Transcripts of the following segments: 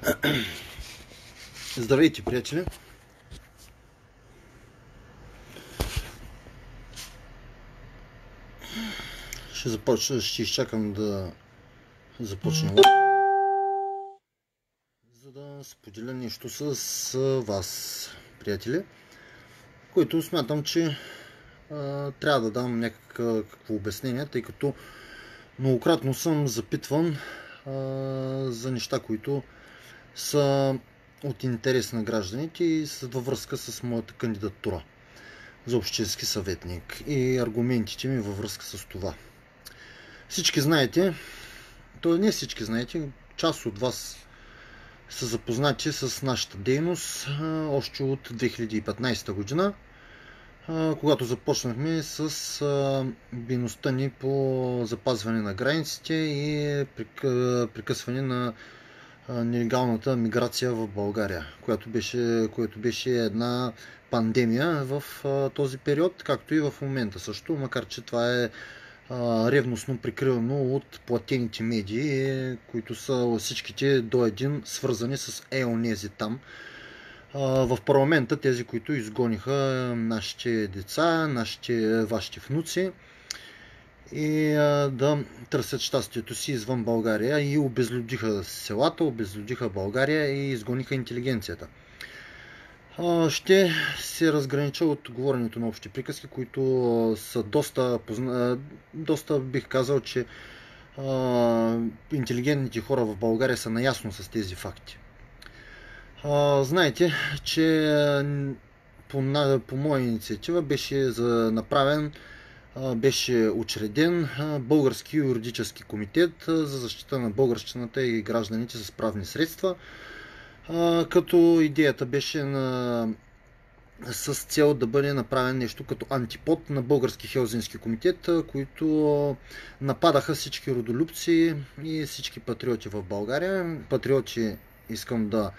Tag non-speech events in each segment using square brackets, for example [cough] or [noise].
[coughs] Здравейте, приятели! Ще започна, ще изчакам да започне за да споделя нещо с вас, приятели, което смятам, че а, трябва да дам някакво обяснение, тъй като многократно съм запитван а, за неща, които са от интерес на гражданите и са във връзка с моята кандидатура за общински съветник и аргументите ми във връзка с това. Всички знаете, то не всички знаете, част от вас са запознати с нашата дейност още от 2015 година, когато започнахме с дейността ни по запазване на границите и прекъсване на нелегалната миграция в България, която беше, което беше една пандемия в този период, както и в момента също, макар че това е ревностно прикривано от платените медии, които са всичките до един свързани с еонези там. В парламента тези, които изгониха нашите деца, нашите, вашите внуци и да търсят щастието си извън България и обезлюдиха селата, обезлюдиха България и изгониха интелигенцията. Ще се разгранича от говоренето на общи приказки, които са доста, доста бих казал, че интелигентните хора в България са наясно с тези факти. Знаете, че по, по моя инициатива беше за направен беше учреден Български юридически комитет за защита на българщината и гражданите с правни средства, като идеята беше на с цел да бъде направен нещо като антипод на Български Хелзински комитет, които нападаха всички родолюбци и всички патриоти в България. Патриоти искам да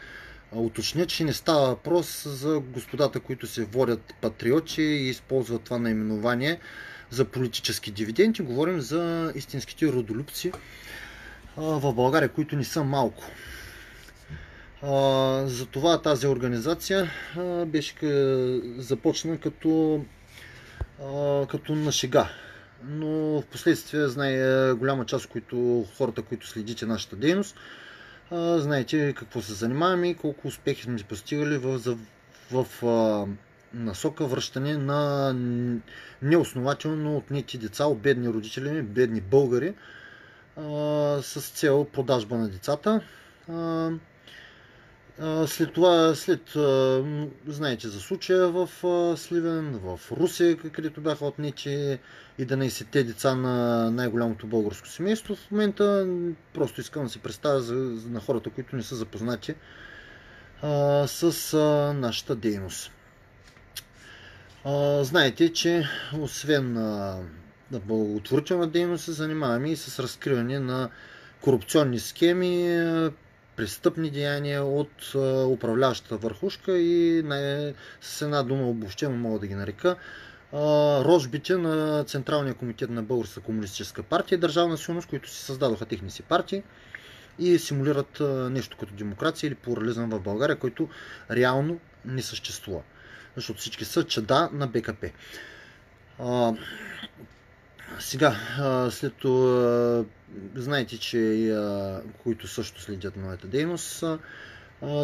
уточня, че не става въпрос за господата, които се водят патриоти и използват това наименование за политически дивиденти. Говорим за истинските родолюбци в България, които не са малко. Затова тази организация беше започна като, като на шега. Но в последствие знае голяма част, които, хората, които следите нашата дейност, знаете какво се занимаваме и колко успехи сме постигали в, в, в насока връщане на неоснователно отнети деца от бедни родители, бедни българи, с цел продажба на децата. След това, след, знаете за случая в Сливен, в Русия, където бяха отнети 11-те деца на най-голямото българско семейство, в момента просто искам да се представя за, на хората, които не са запознати а, с а, нашата дейност. А, знаете, че освен на, на благотворителна дейност се занимаваме и с разкриване на корупционни схеми, престъпни деяния от управляващата върхушка и най- с една дума обобщено мога да ги нарека рожбите на Централния комитет на Българска комунистическа партия и Държавна силност, които си създадоха техни си партии и симулират нещо като демокрация или плурализъм в България, който реално не съществува. Защото всички са чада на БКП. Сега, след това, знаете, че които също следят моята дейност,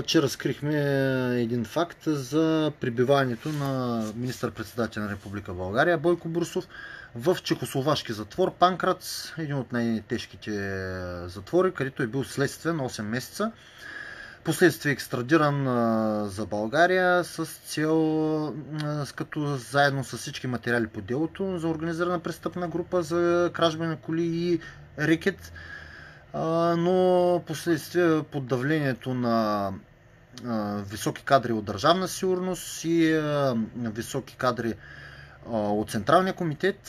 че разкрихме един факт за прибиването на министър-председател на Република България Бойко Бурсов в чехословашки затвор Панкрац, един от най-тежките затвори, където е бил следствен 8 месеца. Последствие екстрадиран за България с цел, като заедно с всички материали по делото за организирана престъпна група за кражба на коли и рекет, но последствие под давлението на високи кадри от държавна сигурност и високи кадри от Централния комитет,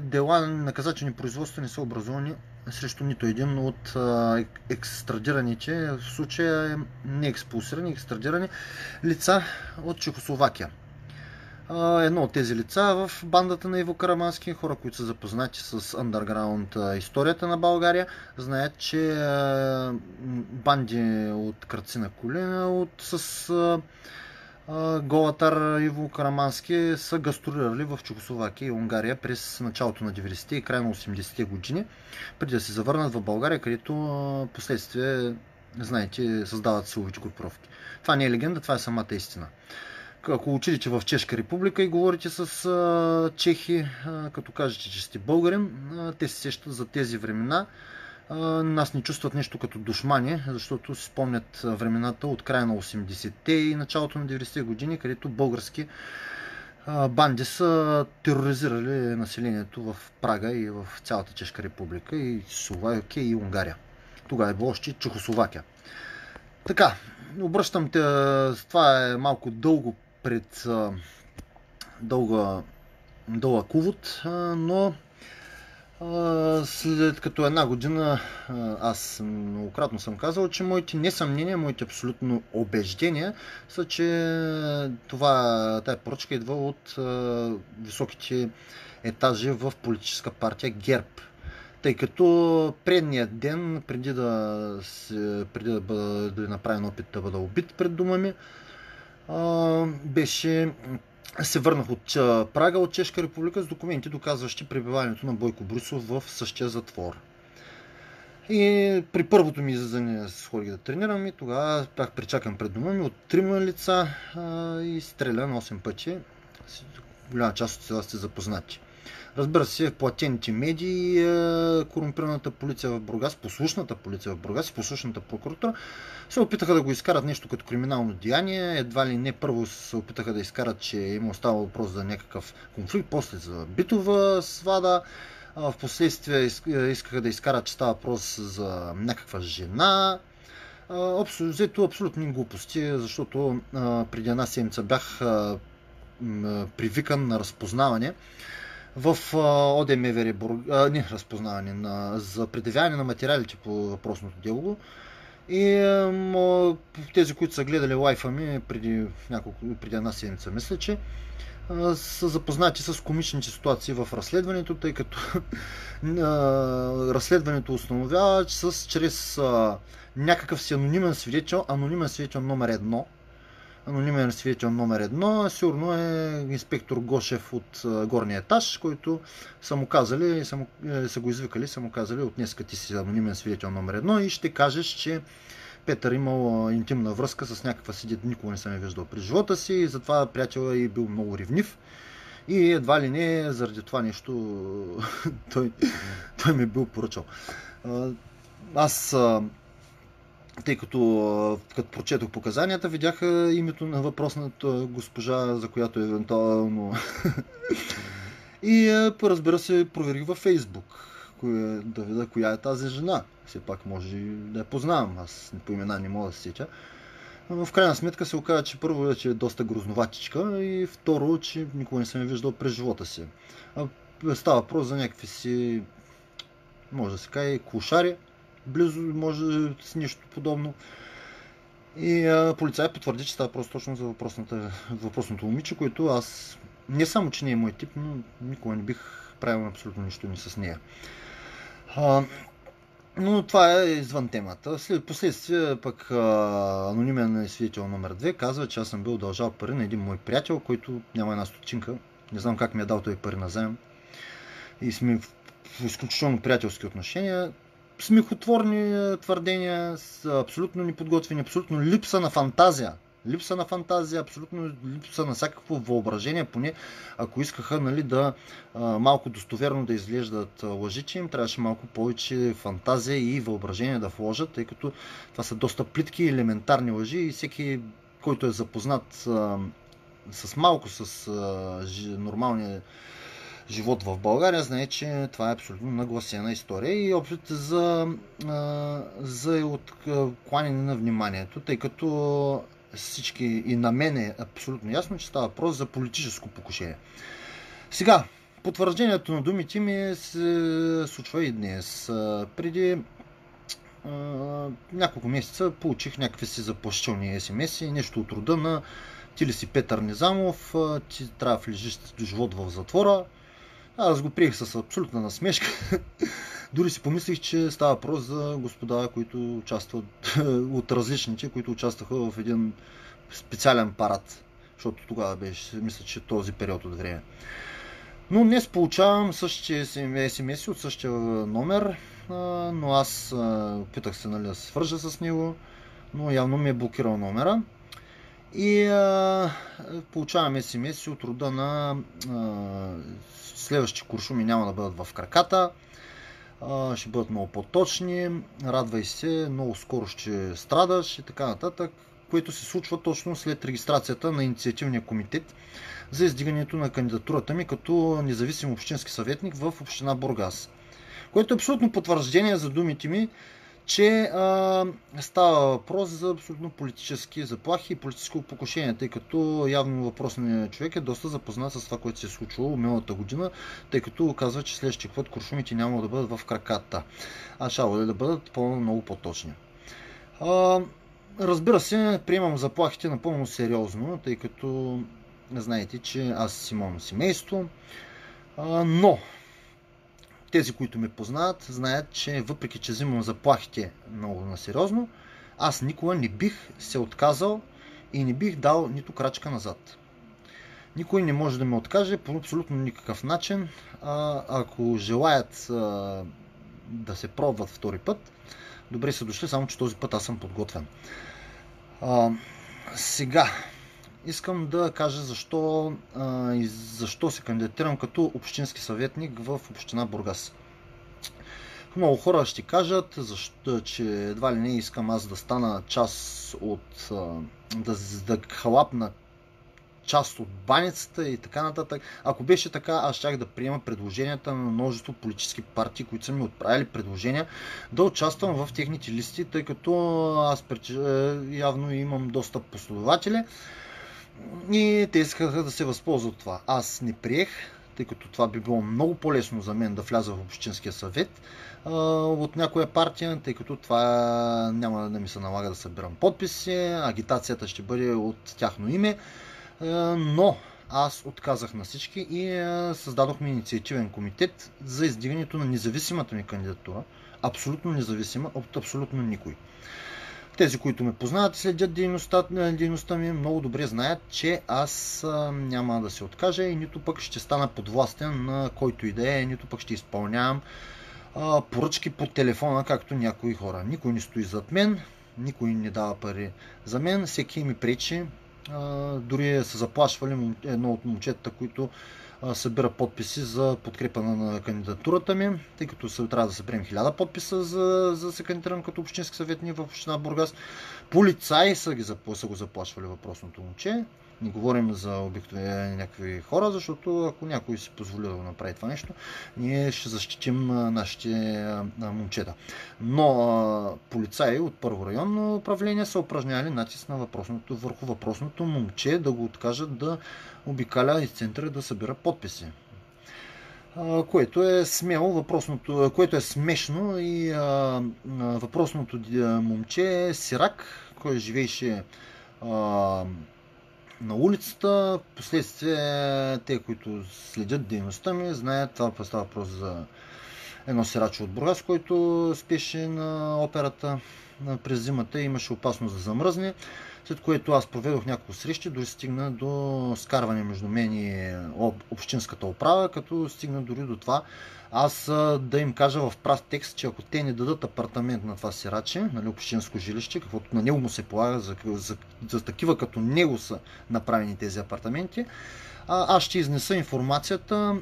дела наказателни производства не са образувани срещу нито един от екстрадираните, в случая не експулсирани, екстрадирани лица от Чехословакия. едно от тези лица в бандата на Иво Карамански, хора, които са запознати с андерграунд историята на България, знаят, че банди от Кръцина Колина, от, с Голатар Иво Карамански са гастролирали в Чехословакия и Унгария през началото на 90-те и края на 80-те години, преди да се завърнат в България, където последствие, знаете, създават силовите групировки. Това не е легенда, това е самата истина ако учите в Чешка република и говорите с чехи, като кажете, че сте българин, те се сещат за тези времена. Нас не чувстват нещо като душмани, защото си спомнят времената от края на 80-те и началото на 90-те години, където български банди са тероризирали населението в Прага и в цялата Чешка република и Словакия и Унгария. Тогава е било още Чехословакия. Така, обръщам те, това е малко дълго пред дълга, дълъг увод, но след като една година аз многократно съм казал, че моите несъмнения, моите абсолютно убеждения са, че това, тая поръчка идва от високите етажи в политическа партия ГЕРБ. Тъй като предният ден, преди да, преди да, бъда, да направим опит да бъда убит пред дома ми, беше се върнах от Прага, от Чешка република с документи, доказващи пребиваването на Бойко Борисов в същия затвор. И при първото ми излизане сходих да тренирам и тогава бях причакан пред дома ми от трима лица а, и стрелян 8 пъти. Голяма част от това сте запознати. Разбира се, платените медии, е, корумпираната полиция в Бургас, послушната полиция в Бургас и послушната прокуратура се опитаха да го изкарат нещо като криминално деяние. Едва ли не първо се опитаха да изкарат, че има става въпрос за някакъв конфликт, после за битова свада. В последствие искаха да изкарат, че става въпрос за някаква жена. Общо взето абсолютни глупости, защото преди една седмица бях привикан на разпознаване в ОДМВР не разпознаване, на, за предявяване на материалите по въпросното дело. И тези, които са гледали лайфа ми преди, няколко, преди една седмица, мисля, че са запознати с комичните ситуации в разследването, тъй като [laughs] разследването установява, че с, чрез някакъв си анонимен свидетел, анонимен свидетел номер едно, анонимен свидетел номер едно, сигурно е инспектор Гошев от горния етаж, който са му казали, са, му, е, са го извикали, са му казали от днеска ти си анонимен свидетел номер едно и ще кажеш, че Петър имал интимна връзка с някаква си дет, никога не съм я виждал през живота си и затова приятел е бил много ревнив. И едва ли не, заради това нещо [laughs] той, той ми е бил поръчал. Аз тъй като като прочетох показанията, видяха името на въпросната госпожа, за която евентуално... [laughs] и разбира се, проверих във Фейсбук да видя коя е тази жена. Все пак може да я познавам, аз по имена не мога да се сетя. В крайна сметка се оказа, че първо, че е доста грозноватичка и второ, че никога не съм я виждал през живота си. Става въпрос за някакви си, може да се каже, клошари, близо, може с нищо подобно. И полицай потвърди, че става просто точно за въпросното момиче, което аз не само, че не е мой тип, но никога не бих правил абсолютно нищо ни с нея. А, но това е извън темата. След последствие пък а, анонимен свидетел номер 2 казва, че аз съм бил дължал пари на един мой приятел, който няма една стотинка. Не знам как ми е дал той пари на заем. И сме в изключително приятелски отношения смехотворни е, твърдения, с абсолютно неподготвени, абсолютно липса на фантазия. Липса на фантазия, абсолютно липса на всякакво въображение, поне ако искаха нали, да малко достоверно да изглеждат лъжите им, трябваше малко повече фантазия и въображение да вложат, тъй като това са доста плитки елементарни лъжи и всеки, който е запознат с малко с нормалния живот в България, знае, че това е абсолютно нагласена история и опит за, за откланяне на вниманието, тъй като всички и на мен е абсолютно ясно, че става въпрос за политическо покушение. Сега, потвърждението на думите ми се случва и днес. Преди няколко месеца получих някакви си заплащителни смс и нещо от рода на ти ли си Петър Низамов, ти трябва влежиш живот в затвора. Аз го приех с абсолютна насмешка. [laughs] Дори си помислих, че става въпрос за господа, които участват [laughs] от различните, които участваха в един специален парад. Защото тогава беше, мисля, че този период от време. Но днес получавам същия SMS от същия номер, но аз питах се нали, да свържа с него, но явно ми е блокирал номера. И а, получавам SMS от рода на а, следващи куршуми няма да бъдат в краката, ще бъдат много по-точни, радвай се, много скоро ще страдаш и така нататък, което се случва точно след регистрацията на инициативния комитет за издигането на кандидатурата ми като независим общински съветник в община Бургас. Което е абсолютно потвърждение за думите ми, че а, става въпрос за абсолютно политически заплахи и политическо покушение, тъй като явно въпросният човек е доста запознат с това, което се е случило миналата година, тъй като казва, че следващия път куршумите няма да бъдат в краката, а шало да бъдат по-много по-точни. А, разбира се, приемам заплахите напълно сериозно, тъй като знаете, че аз имам семейство, а, но тези, които ме познават, знаят, че въпреки, че взимам заплахите много на сериозно, аз никога не бих се отказал и не бих дал нито крачка назад. Никой не може да ме откаже по абсолютно никакъв начин. А, ако желаят а, да се пробват втори път, добре са дошли, само че този път аз съм подготвен. А, сега, искам да кажа защо, а, и защо се кандидатирам като общински съветник в община Бургас. Много хора ще кажат, защо, че едва ли не искам аз да стана част от, да, да халапна част от баницата и така нататък. Ако беше така, аз щях да приема предложенията на множество политически партии, които са ми отправили предложения да участвам в техните листи, тъй като аз явно имам доста последователи и те искаха да се възползват това. Аз не приех, тъй като това би било много по-лесно за мен да вляза в Общинския съвет а, от някоя партия, тъй като това няма да ми се налага да събирам подписи, агитацията ще бъде от тяхно име, а, но аз отказах на всички и а, създадохме инициативен комитет за издигането на независимата ми кандидатура, абсолютно независима от абсолютно никой. Тези, които ме познават и следят дейността, дейността ми, много добре знаят, че аз няма да се откажа и нито пък ще стана подвластен на който и да е, нито пък ще изпълнявам поръчки по телефона, както някои хора. Никой не стои зад мен, никой не дава пари за мен, всеки ми пречи. Дори са заплашвали едно от момчетата, които събира подписи за подкрепа на кандидатурата ми, тъй като се, трябва да съберем 1000 подписа за, за да се кандидатирам като общински съветник в община Бургас. Полицаи са, ги, са го заплашвали въпросното момче. Не говорим за обикновени някакви хора, защото ако някой си позволи да направи това нещо, ние ще защитим нашите момчета. Но полицаи от първо районно управление са упражняли натиск на въпросното, върху въпросното момче да го откажат да обикаля из центъра да събира подписи което е смело, въпросното, което е смешно и въпросното момче е сирак, който живееше на улицата. Последствие те, които следят дейността ми, знаят, това става въпрос за едно сираче от Бургас, който спеше на операта през зимата и имаше опасност да замръзне. След което аз проведох няколко срещи, дори стигна до скарване между мен и общинската управа, като стигна дори до това. Аз да им кажа в прав текст, че ако те не дадат апартамент на това сираче, нали, общинско жилище, каквото на него му се полага, за, за, за такива като него са направени тези апартаменти, аз ще изнеса информацията,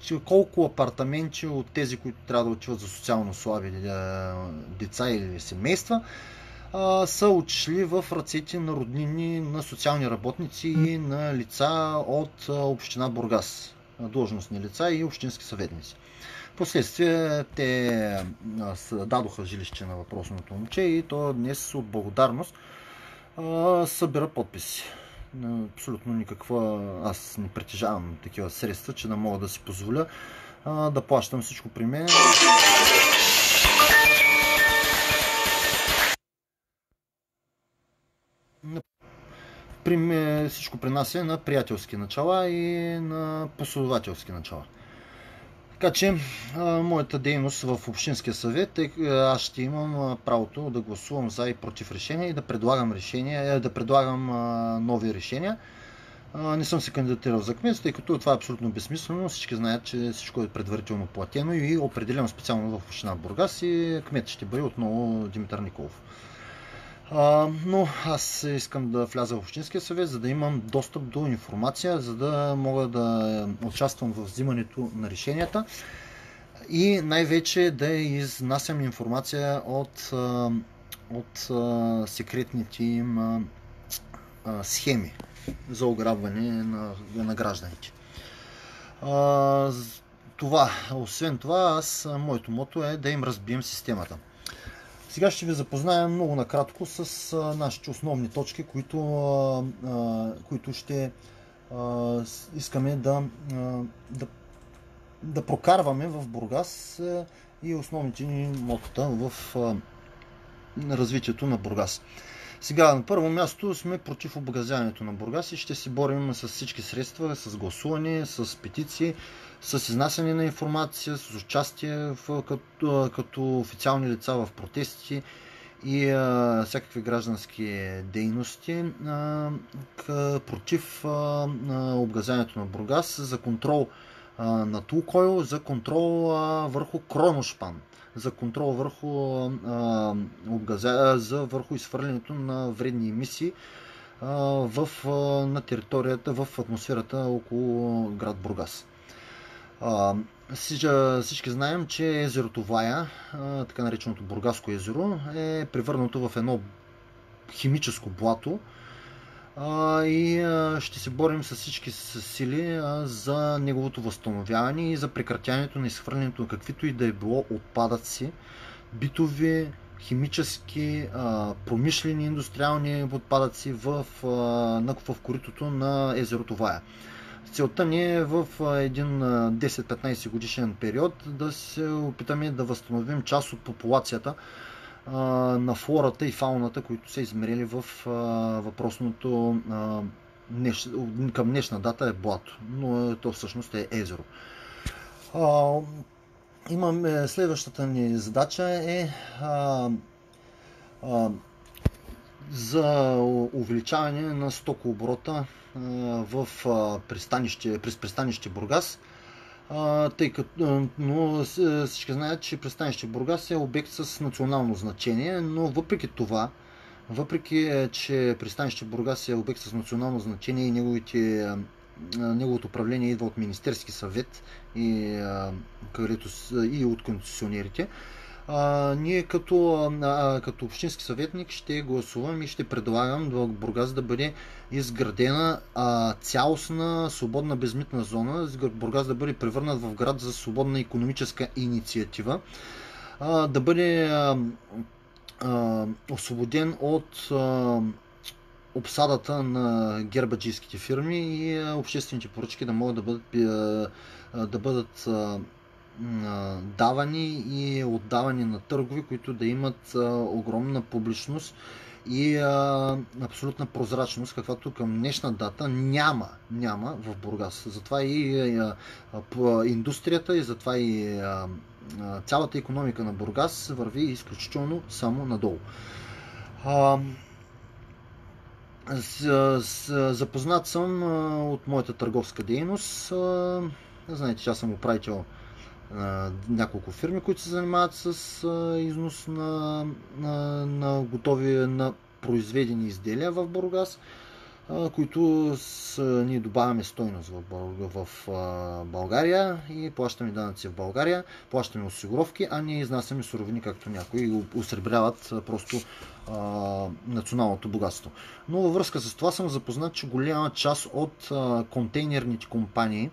че колко апартаменти от тези, които трябва да отиват за социално слаби деца или семейства, са отшли в ръцете на роднини, на социални работници и на лица от община Бургас, длъжностни лица и общински съветници. Последствие те дадоха жилище на въпросното момче и то днес от благодарност събира подписи. Абсолютно никаква... Аз не притежавам такива средства, че да мога да си позволя да плащам всичко при мен. При, всичко при нас е на приятелски начала и на последователски начала. Така че, моята дейност в Общинския съвет е, аз ще имам правото да гласувам за и против решения и да предлагам решения, е, да предлагам нови решения. Не съм се кандидатирал за кмет, тъй като това е абсолютно безсмислено. Всички знаят, че всичко е предварително платено и определено специално в Община Бургас и кмет ще бъде отново Димитър Николов. Но аз искам да вляза в Общинския съвет, за да имам достъп до информация, за да мога да участвам в взимането на решенията и най-вече да изнасям информация от, от секретните им схеми за ограбване на, на гражданите. Това, освен това, аз, моето мото е да им разбием системата. Сега ще ви запозная много накратко с нашите основни точки, които, които ще искаме да, да, да прокарваме в Бургас и основните ни мотота в развитието на Бургас. Сега, на първо място сме против обогазяването на Бургас и ще се борим с всички средства, с гласуване, с петиции, с изнасяне на информация, с участие в, като, като официални лица в протести и а, всякакви граждански дейности а, к, против а, обгазяването на Бургас за контрол а, на Тулкойл, за контрол а, върху Кроношпан за контрол върху, а, обгазя, за, върху изхвърлянето на вредни емисии в, на територията, в атмосферата около град Бургас. Всички знаем, че езерото Вая, така нареченото Бургаско езеро, е превърнато в едно химическо блато и ще се борим с всички сили за неговото възстановяване и за прекратяването на изхвърлянето на каквито и да е било отпадъци, битови, химически, промишлени, индустриални отпадъци в, в коритото на езерото Вая. Целта ни е в един 10-15 годишен период да се опитаме да възстановим част от популацията на флората и фауната, които са измерили в въпросното към днешна дата е блато, но то всъщност е езеро. Имаме следващата ни задача е за увеличаване на стокооборота в пристанище, през пристанище Бургас, тъй като, но всички знаят, че пристанище Бургас е обект с национално значение, но въпреки това, въпреки е, че пристанище Бургас е обект с национално значение и неговите, неговото управление идва от Министерски съвет и, където, и от концесионерите, а, ние като, а, като общински съветник ще гласувам и ще предлагам в Бургас да бъде изградена а, цялостна свободна безмитна зона, Бургас да бъде превърнат в град за свободна економическа инициатива, а, да бъде а, а, освободен от а, обсадата на гербаджийските фирми и обществените поръчки да могат да бъдат, да бъдат давани и отдавани на търгови, които да имат огромна публичност и абсолютна прозрачност, каквато към днешна дата няма, няма в Бургас. Затова и индустрията и затова и цялата економика на Бургас върви изключително само надолу. Запознат съм от моята търговска дейност. Знаете, че аз съм управител няколко фирми, които се занимават с износ на, на, на готови, на произведени изделия в Бургас, които с, ние добавяме стойност в, в, в България и плащаме данъци в България, плащаме осигуровки, а ние изнасяме суровини, както някои усребряват просто а, националното богатство. Но във връзка с това съм запознат, че голяма част от а, контейнерните компании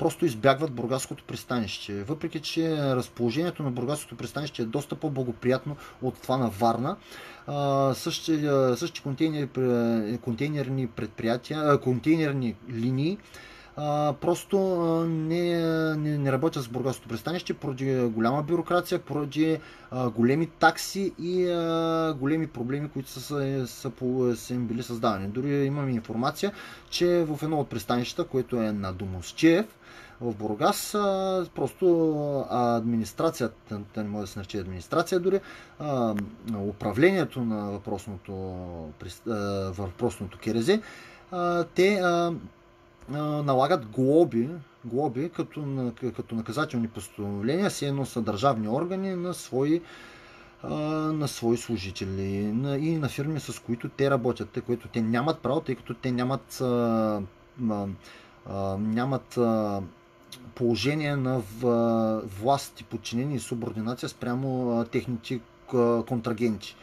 просто избягват Бургаското пристанище. Въпреки, че разположението на Бургаското пристанище е доста по-благоприятно от това на Варна, същи, същи контейнери, контейнерни предприятия, контейнерни линии а, просто а, не, не, не работят с Бургаското пристанище поради голяма бюрокрация, поради а, големи такси и а, големи проблеми, които са, са, са, им били създавани. Дори имаме информация, че в едно от пристанищата, което е на Домосчеев, в Бургас, а, просто администрацията, не може да се нарече администрация дори, а, управлението на въпросното, въпросното Керезе, а, те а, налагат глоби, глоби като, като наказателни постановления, си едно са държавни органи на свои, на свои служители и на фирми, с които те работят, тъй които те нямат право, тъй като те нямат, нямат положение на власт и подчинение и субординация спрямо техните контрагенти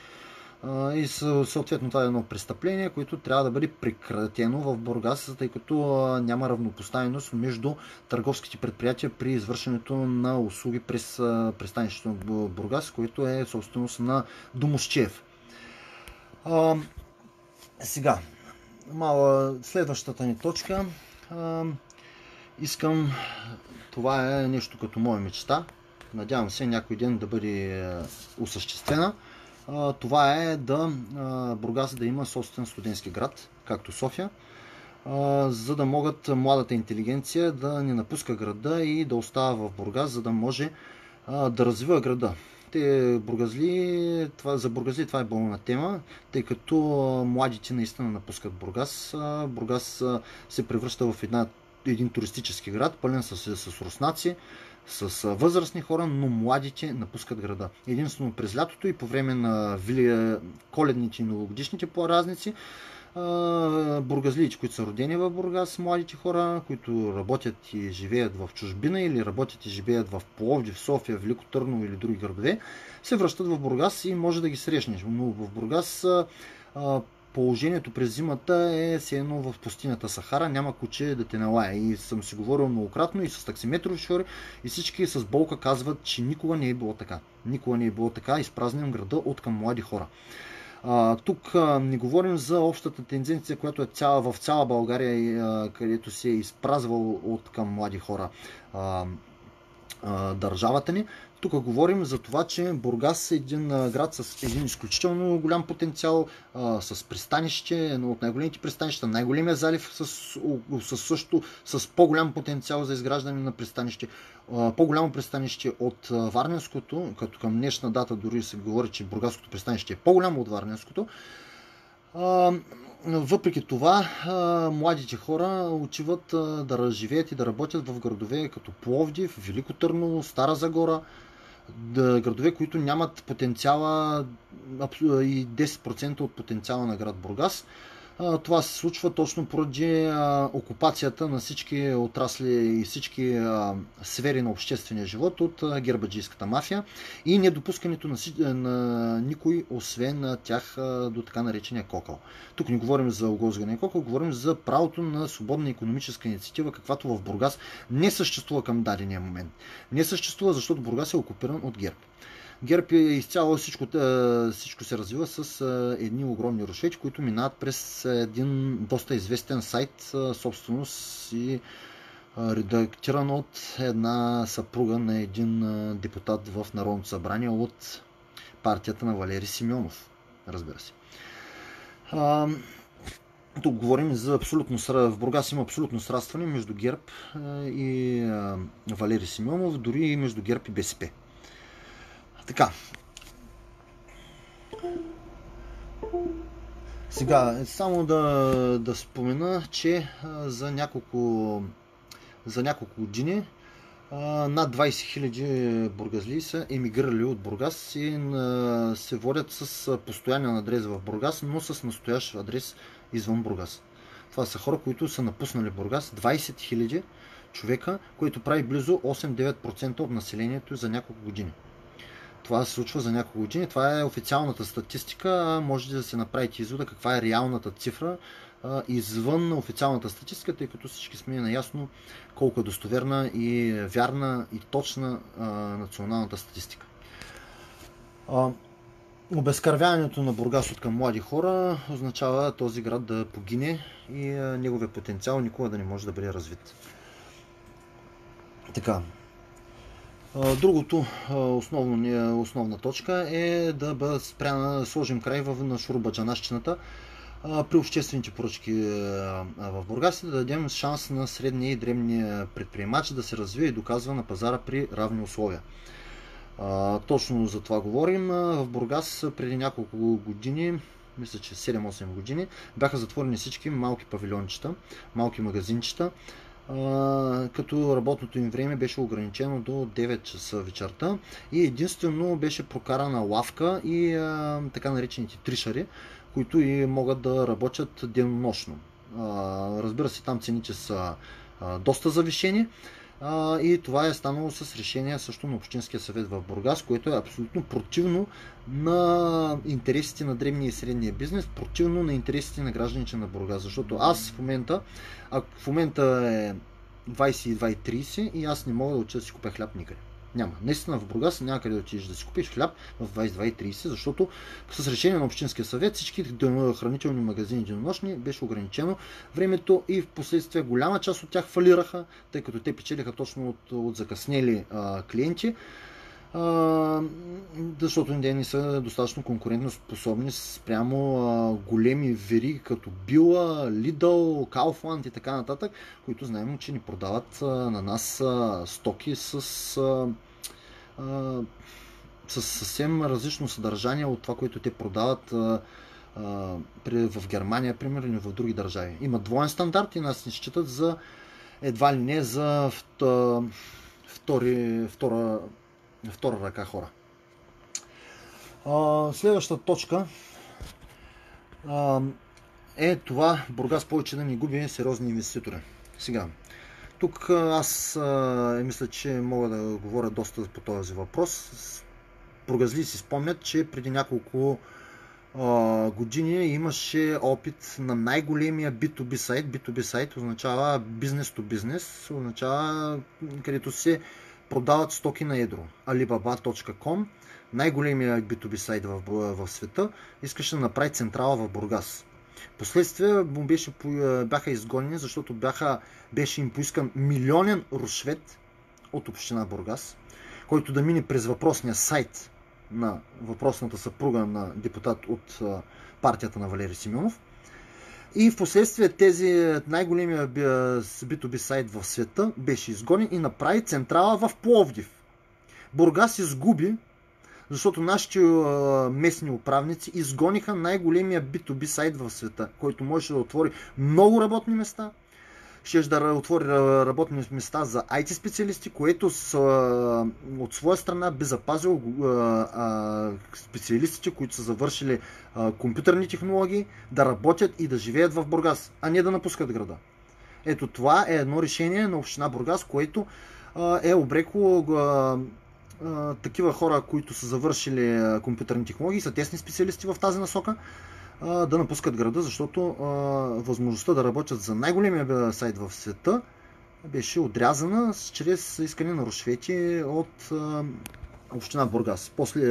и съответно това е едно престъпление, което трябва да бъде прекратено в Бургас, тъй като няма равнопоставеност между търговските предприятия при извършването на услуги през пристанището на Бургас, което е собственост на Домощиев. Сега, мала следващата ни точка. искам, това е нещо като моя мечта. Надявам се някой ден да бъде осъществена това е да Бургас да има собствен студентски град, както София, за да могат младата интелигенция да не напуска града и да остава в Бургас, за да може да развива града. Те бургазли, това, за бургазли това е болна тема, тъй като младите наистина напускат Бургас. Бургас се превръща в една, един туристически град, пълен с, с руснаци, с възрастни хора, но младите напускат града. Единствено през лятото и по време на коледните и новогодишните празници бургазлиите, които са родени в Бургас, младите хора, които работят и живеят в чужбина или работят и живеят в Пловдив, София, Велико Търново или други градове, се връщат в Бургас и може да ги срещнеш. Но в Бургас положението през зимата е все едно в пустинята Сахара, няма куче да те налая. И съм си говорил многократно и с таксиметрови шофьори и всички с болка казват, че никога не е било така. Никога не е било така. Изпразнен града от към млади хора. А, тук а, не говорим за общата тенденция, която е цяла, в цяла България, а, където се е изпразвал от към млади хора а, държавата ни. Тук говорим за това, че Бургас е един град с един изключително голям потенциал, а, с пристанище, едно от най-големите пристанища, най-големия залив с, с също с по-голям потенциал за изграждане на пристанище. А, по-голямо пристанище от Варненското, като към днешна дата дори се говори, че Бургаското пристанище е по-голямо от Варненското. А, въпреки това, младите хора отиват да живеят и да работят в градове като Пловдив, Велико Търново, Стара Загора, градове, които нямат потенциала и 10% от потенциала на град Бургас. Това се случва точно поради окупацията на всички отрасли и всички сфери на обществения живот от гербаджийската мафия и недопускането на, никой, освен тях до така наречения кокъл. Тук не говорим за оголзгане кокъл, говорим за правото на свободна економическа инициатива, каквато в Бургас не съществува към дадения момент. Не съществува, защото Бургас е окупиран от герб. ГЕРБ е изцяло всичко, всичко се развива с едни огромни рушети, които минават през един доста известен сайт, собственост и редактиран от една съпруга на един депутат в Народното събрание от партията на Валери Симеонов, разбира се. Тук говорим за абсолютно в Бургас има абсолютно срастване между ГЕРБ и Валери Симеонов, дори и между ГЕРБ и БСП. Така. Сега, само да, да спомена, че за няколко, за няколко години над 20 000 бургазли са емигрирали от Бургас и се водят с постоянен адрес в Бургас, но с настоящ адрес извън Бургас. Това са хора, които са напуснали Бургас. 20 000 човека, което прави близо 8-9% от населението за няколко години това се случва за няколко години. Това е официалната статистика. Можете да се направите извода каква е реалната цифра извън официалната статистика, тъй като всички сме наясно колко е достоверна и вярна и точна националната статистика. обезкървяването на Бургас от към млади хора означава този град да погине и неговия потенциал никога да не може да бъде развит. Така. Другото основно, основна точка е да бъде спряна, сложим край на шурбаджанащината при обществените поръчки в Бургас и да дадем шанс на средния и древния предприемач да се развие и доказва на пазара при равни условия. Точно за това говорим. В Бургас преди няколко години, мисля, че 7-8 години, бяха затворени всички малки павилиончета, малки магазинчета, като работното им време беше ограничено до 9 часа вечерта и единствено беше прокарана лавка и така наречените тришари, които и могат да работят денонощно. Разбира се, там цените са доста завишени и това е станало с решение също на Общинския съвет в Бургас, което е абсолютно противно на интересите на древния и средния бизнес, противно на интересите на гражданите на Бургас. Защото аз в момента, а в момента е 22.30 и аз не мога да уча да си купя хляб никъде. Няма. Наистина в Бургас няма къде да отидеш да си купиш хляб в 22.30, защото с решение на Общинския съвет всички хранителни магазини денонощни беше ограничено времето и в последствие голяма част от тях фалираха, тъй като те печелиха точно от, от закъснели а, клиенти. А, защото те не са достатъчно конкурентно способни спрямо а, големи вери като Била, Lidl, Kaufland и така нататък, които знаем, че ни продават а, на нас стоки с а, с съвсем различно съдържание от това, което те продават а, а, в Германия, примерно, или в други държави. Има двоен стандарт и нас не считат за едва ли не за втори, втора, втора ръка хора. А, следващата точка а, е това Бургас повече да ни губи сериозни инвеститори. Сега, тук аз а, мисля, че мога да говоря доста по този въпрос. Прогазли си спомнят, че преди няколко а, години имаше опит на най-големия B2B сайт. B2B сайт означава бизнес to бизнес, означава където се продават стоки на едро. Alibaba.com най-големия B2B сайт в, в света искаше да направи централа в Бургас. Последствие му беше, бяха изгонени, защото бяха, беше им поискан милионен рушвет от община Бургас, който да мине през въпросния сайт на въпросната съпруга на депутат от партията на Валери Симеонов. И в последствие тези най-големия B2B сайт в света беше изгонен и направи централа в Пловдив. Бургас изгуби защото нашите местни управници изгониха най-големия B2B сайт в света, който можеше да отвори много работни места, ще да отвори работни места за IT специалисти, което с, от своя страна би запазил специалистите, които са завършили компютърни технологии, да работят и да живеят в Бургас, а не да напускат града. Ето това е едно решение на община Бургас, което е обрекло такива хора, които са завършили компютърни технологии, са тесни специалисти в тази насока, да напускат града, защото възможността да работят за най-големия сайт в света беше отрязана чрез искане на рушвети от община Бургас. После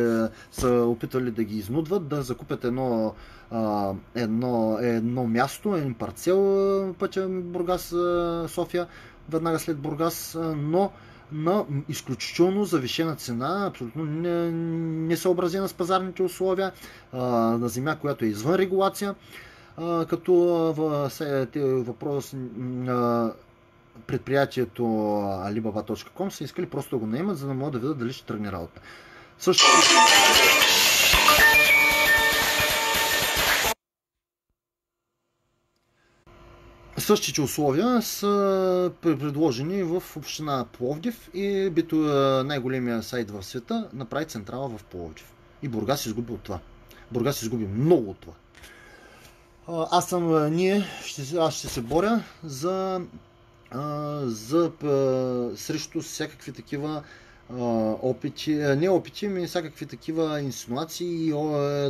са опитали да ги изнудват, да закупят едно, едно, едно място, един парцел пътя Бургас-София, веднага след Бургас, но на изключително завишена цена, абсолютно несъобразена с пазарните условия, на земя, която е извън регулация, като въпрос предприятието Alibaba.com са искали просто да го наемат, за да могат да видят дали ще тръгне работа. Също Същите условия са предложени в община Пловдив и бито най-големия сайт в света направи централа в Пловдив. И Бургас изгуби от това. Бургас изгуби много от това. Аз съм, ние, ще, аз ще се боря за, за срещу всякакви такива опити, не опити, ми всякакви такива инсинуации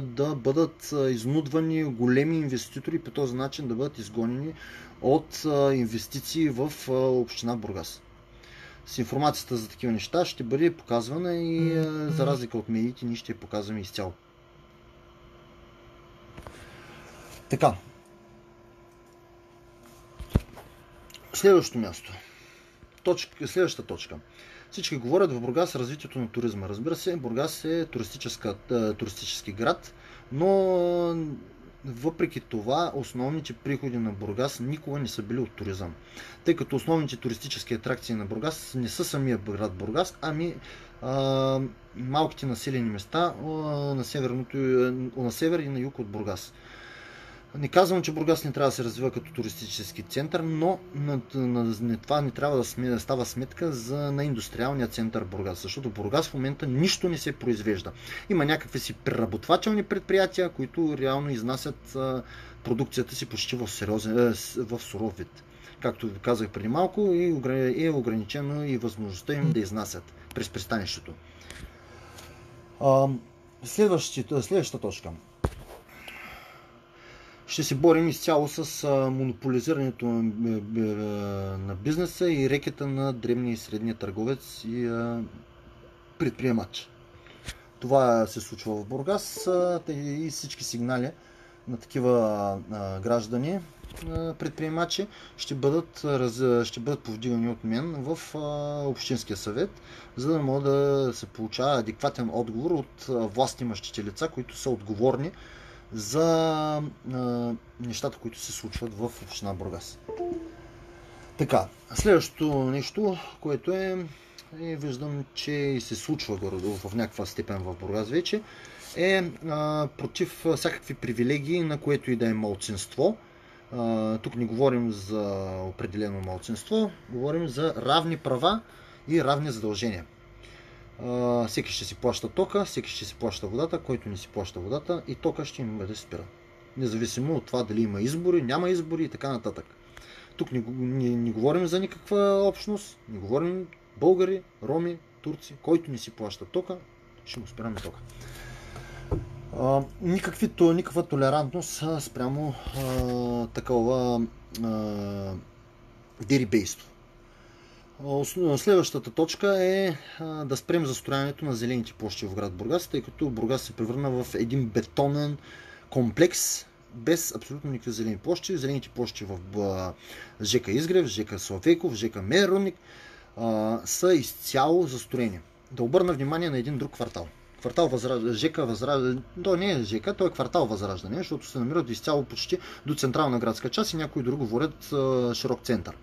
да бъдат изнудвани големи инвеститори по този начин да бъдат изгонени от инвестиции в община Бургас. С информацията за такива неща ще бъде показвана и за разлика от медиите ние ще я показваме изцяло. Така. Следващото място. Точка, следващата точка. Всички говорят в Бургас развитието на туризма. Разбира се, Бургас е туристически град, но въпреки това, основните приходи на Бургас никога не са били от туризъм. Тъй като основните туристически атракции на Бургас не са самия град Бургас, ами а, малките населени места а, на, северното, на север и на юг от Бургас. Не казвам, че Бургас не трябва да се развива като туристически център, но на, на, на това не трябва да, сме, да става сметка за, на индустриалния център Бургас, защото Бургас в момента нищо не се произвежда. Има някакви си преработвателни предприятия, които реално изнасят а, продукцията си почти в, сериозен, в суров вид. Както казах преди малко, и е ограничено и възможността им да изнасят през пристанището. Следващата точка ще се борим изцяло с монополизирането на бизнеса и рекета на древния и средния търговец и предприемач. Това се случва в Бургас и всички сигнали на такива граждани, предприемачи, ще бъдат, ще бъдат повдигани от мен в Общинския съвет, за да може да се получава адекватен отговор от властимащите лица, които са отговорни за а, нещата, които се случват в община Бургас. Така, следващото нещо, което е, е виждам, че и се случва горе в някаква степен в Бургас вече, е а, против всякакви привилегии, на което и да е малцинство. А, тук не говорим за определено малцинство, говорим за равни права и равни задължения всеки ще си плаща тока, всеки ще си плаща водата, който не си плаща водата и тока ще им бъде спира. Независимо от това дали има избори, няма избори и така нататък. Тук не, не, не говорим за никаква общност, не говорим българи, роми, турци, който не си плаща тока, ще му спираме тока. А, никакви, то, никаква толерантност спрямо а, такова а, дерибейство. Следващата точка е да спрем застрояването на зелените площи в град Бургас, тъй като Бургас се превърна в един бетонен комплекс без абсолютно никакви зелени площи. Зелените площи в ЖК Изгрев, ЖК Славейков, ЖК Мероник са изцяло застроени. Да обърна внимание на един друг квартал. Квартал Възраждане, ЖК Възраждане, то не е ЖК, то е квартал Възраждане, защото се намират изцяло почти до централна градска част и някои друго говорят широк център.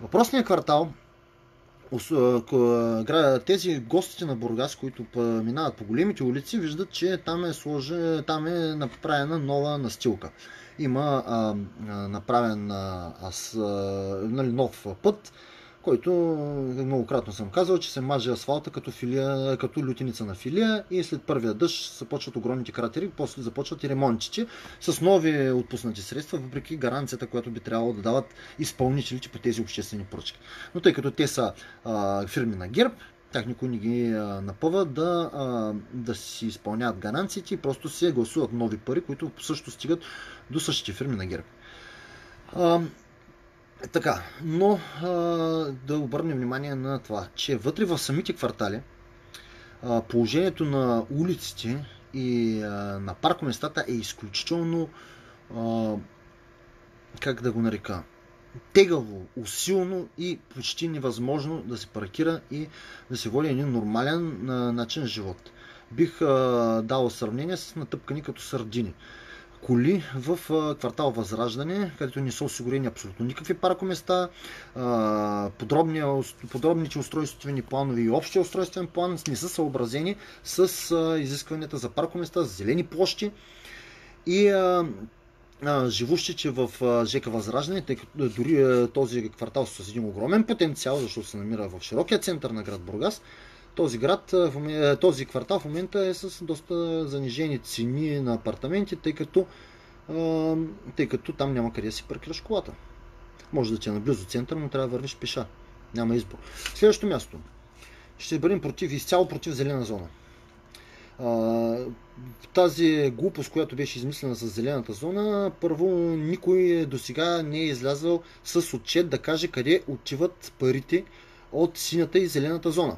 Въпросният квартал, тези гостите на Бургас, които минават по големите улици, виждат, че там е, сложен, там е направена нова настилка. Има а, направен а, а, нали, нов път, който многократно съм казал, че се маже асфалта като, филия, като лютеница на филия и след първия дъжд започват огромните кратери, после започват и ремонтите с нови отпуснати средства, въпреки гаранцията, която би трябвало да дават изпълнителите по тези обществени поръчки. Но тъй като те са а, фирми на ГЕРБ, тях никой не ги напъва да, да си изпълняват гаранциите и просто се гласуват нови пари, които също стигат до същите фирми на ГЕРБ. Така, но а, да обърнем внимание на това, че вътре в самите квартали а, положението на улиците и а, на паркоместата е изключително, а, как да го нарека, тегаво, усилно и почти невъзможно да се паркира и да се води един нормален а, начин живот. Бих а, дал сравнение с натъпкани като сардини коли в квартал Възраждане, където не са осигурени абсолютно никакви паркоместа. Подробни, подробните устройствени планове и общия устройствен план не са съобразени с изискванията за паркоместа, за зелени площи и живущите в ЖК Възраждане, тъй като дори този квартал с един огромен потенциал, защото се намира в широкия център на град Бургас, този град, този квартал в момента е с доста занижени цени на апартаменти, тъй като, тъй като там няма къде да си паркираш колата. Може да ти е наблизо център, но трябва да вървиш пеша. Няма избор. Следващото място. Ще бъдем против, изцяло против зелена зона. Тази глупост, която беше измислена с зелената зона, първо никой до сега не е излязъл с отчет да каже къде отиват парите от синята и зелената зона.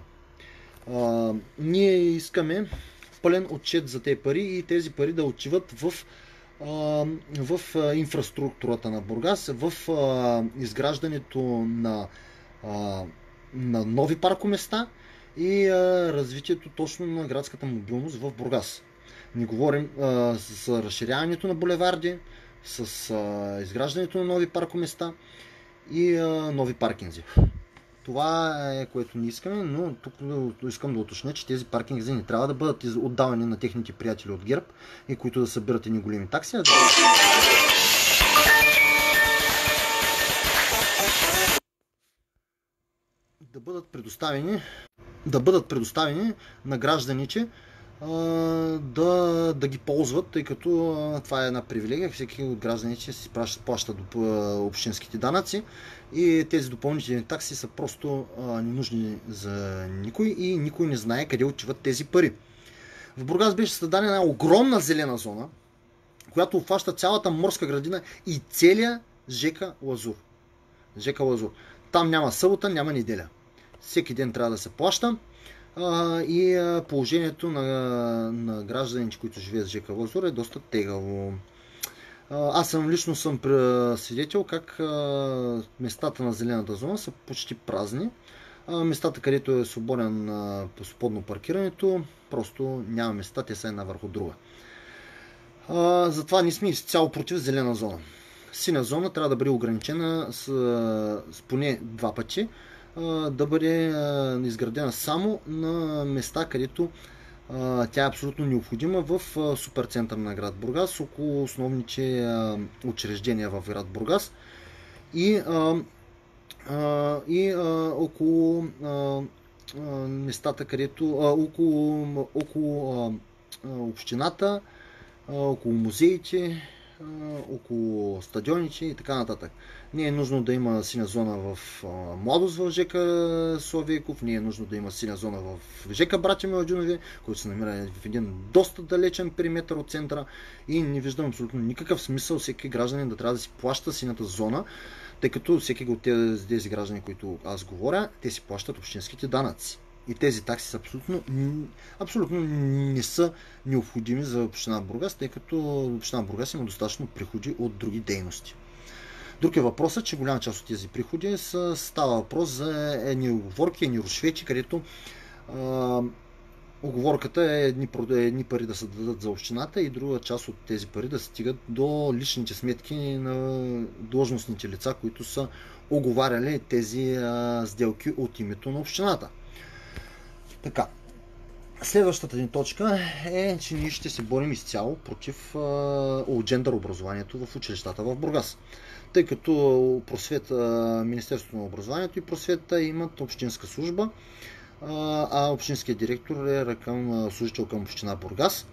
А, ние искаме пълен отчет за тези пари и тези пари да отиват в в инфраструктурата на Бургас, в изграждането на, на нови паркоместа и развитието точно на градската мобилност в Бургас. Не говорим за разширяването на булеварди, с изграждането на нови паркоместа и нови паркинзи. Това е което не искаме, но тук искам да уточня, че тези паркинги не трябва да бъдат отдавани на техните приятели от ГЕРБ и които да събират едни големи такси. А да... да бъдат предоставени да бъдат предоставени на гражданите да, да ги ползват, тъй като това е една привилегия. Всеки от гражданите си плаща до общинските данъци и тези допълнителни такси са просто ненужни за никой и никой не знае къде отиват тези пари. В Бургас беше създадена една огромна зелена зона, която обхваща цялата морска градина и целия Жека Лазур. Жека Лазур. Там няма събота, няма неделя. Всеки ден трябва да се плаща и положението на, на гражданите, които живеят в ЖК Лозор е доста тегаво. Аз съм лично съм свидетел как местата на зелената зона са почти празни. Местата, където е свободен а, свободно паркирането, просто няма места, те са една върху друга. Затова ние сме изцяло против зелена зона. Синя зона трябва да бъде ограничена с, с поне два пъти да бъде изградена само на места, където тя е абсолютно необходима в суперцентър на град Бургас, около основните учреждения в град Бургас. И, и около местата, където около, около общината, около музеите, около стадионите и така нататък. Не е нужно да има синя зона в Младост в ЖК Славейков, не е нужно да има синя зона в ЖК Братя Меладжунови, които се намира в един доста далечен периметр от центъра и не виждам абсолютно никакъв смисъл всеки гражданин да трябва да си плаща синята зона, тъй като всеки от тези граждани, които аз говоря, те си плащат общинските данъци. И тези такси са абсолютно, абсолютно не са необходими за община Бургас, тъй като община Бургас има достатъчно приходи от други дейности. Друг е въпросът, че голяма част от тези приходи са, става въпрос за едни оговорки, едни рушвети, където а, оговорката е едни, едни пари да се дадат за общината и друга част от тези пари да стигат до личните сметки на длъжностните лица, които са оговаряли тези а, сделки от името на общината. Така. Следващата ни точка е, че ние ще се борим изцяло против джендър образованието в училищата в Бургас. Тъй като просвет, Министерството на образованието и просвета имат общинска служба, а общинският директор е към служител към община Бургас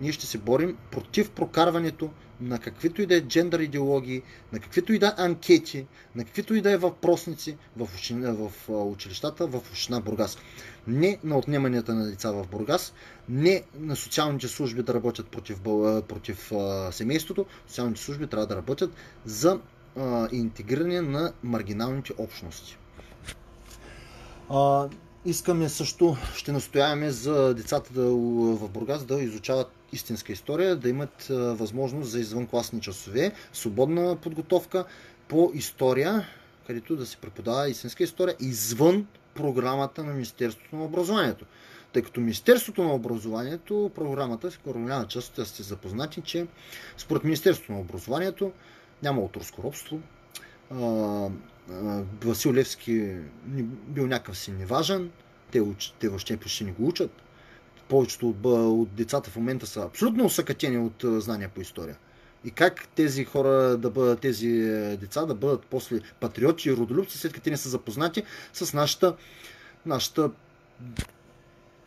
ние ще се борим против прокарването на каквито и да е джендър идеологии, на каквито и да е анкети, на каквито и да е въпросници в, община, в училищата в община Бургас. Не на отнеманията на деца в Бургас, не на социалните служби да работят против, против семейството. Социалните служби трябва да работят за интегриране на маргиналните общности. Искаме също, ще настояваме за децата да, в Бургас да изучават истинска история, да имат възможност за извънкласни часове, свободна подготовка по история, където да се преподава истинска история извън програмата на Министерството на образованието. Тъй като Министерството на образованието, програмата, в голяма част сте запознати, че според Министерството на образованието няма оторско робство, Васил Левски бил някакъв си неважен, те, те въобще почти не го учат. Повечето от, от децата в момента са абсолютно усъкатени от знания по история. И как тези хора да бъдат, тези е, деца да бъдат после патриоти и родолюбци, след като те не са запознати с нашата, нашата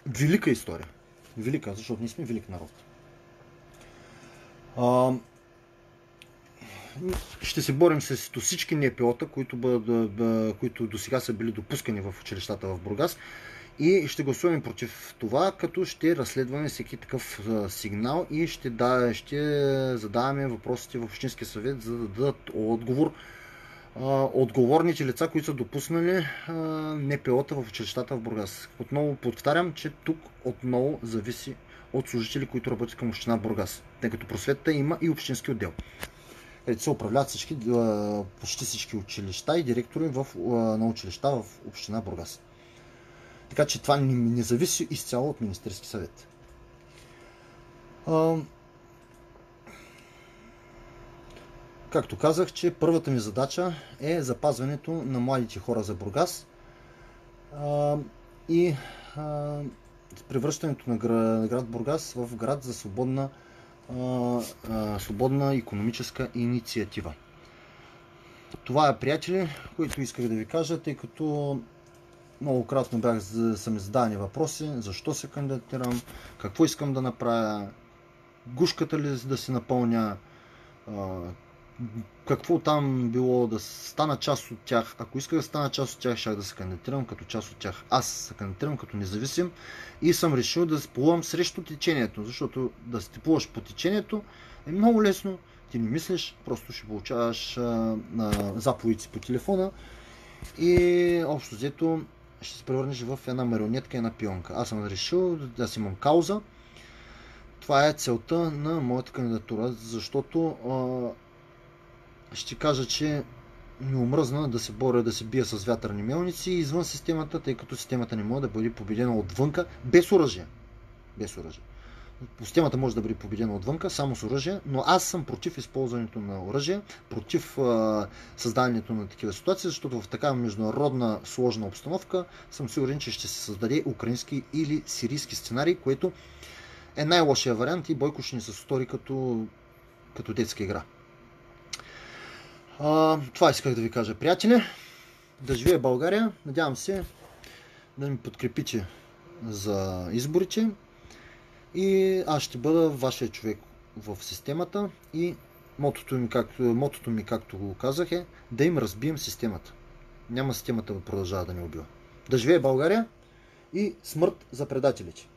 велика история. Велика, защото ние сме велик народ. А, ще се борим с всички НПО-та, които, бъдат, които до сега са били допускани в училищата в Бургас и ще гласуваме против това, като ще разследваме всеки такъв сигнал и ще, да, ще задаваме въпросите в Общинския съвет, за да дадат отговор отговорните лица, които са допуснали НПО-та в училищата в Бургас. Отново повтарям, че тук отново зависи от служители, които работят към община Бургас, тъй като просветата има и общински отдел. Където се управляват всички, почти всички училища и директори в, на училища в община Бургас. Така че това не, не зависи изцяло от Министерски съвет. Както казах, че първата ми задача е запазването на младите хора за Бургас и превръщането на град Бургас в град за свободна, свободна економическа инициатива. Това е, приятели, които исках да ви кажа, тъй като многократно бях са ми зададени въпроси, защо се кандидатирам, какво искам да направя, гушката ли да се напълня, какво там било да стана част от тях. Ако исках да стана част от тях, ще да се кандидатирам като част от тях. Аз се кандидатирам като независим и съм решил да плувам срещу течението, защото да се плуваш по течението е много лесно. Ти не мислиш, просто ще получаваш а, заповедици по телефона и общо взето ще се превърнеш в една марионетка и една пионка. Аз съм решил да си имам кауза. Това е целта на моята кандидатура, защото а, ще кажа, че ми омръзна да се боря, да се бия с вятърни мелници извън системата, тъй като системата не може да бъде победена отвънка без оръжие. Без оръжие. Системата може да бъде победена отвънка, само с оръжие, но аз съм против използването на оръжие, против а, създаването на такива ситуации, защото в такава международна сложна обстановка съм сигурен, че ще се създаде украински или сирийски сценарий, което е най-лошия вариант и Бойко ще ни се стори като, като детска игра. А, това исках да ви кажа, приятели. Да живее България. Надявам се да ми подкрепите за изборите. И аз ще бъда вашия човек в системата и мотото ми, както, мотото ми, както го казах е да им разбием системата. Няма системата да продължава да ни убива. Да живее България и смърт за предателите.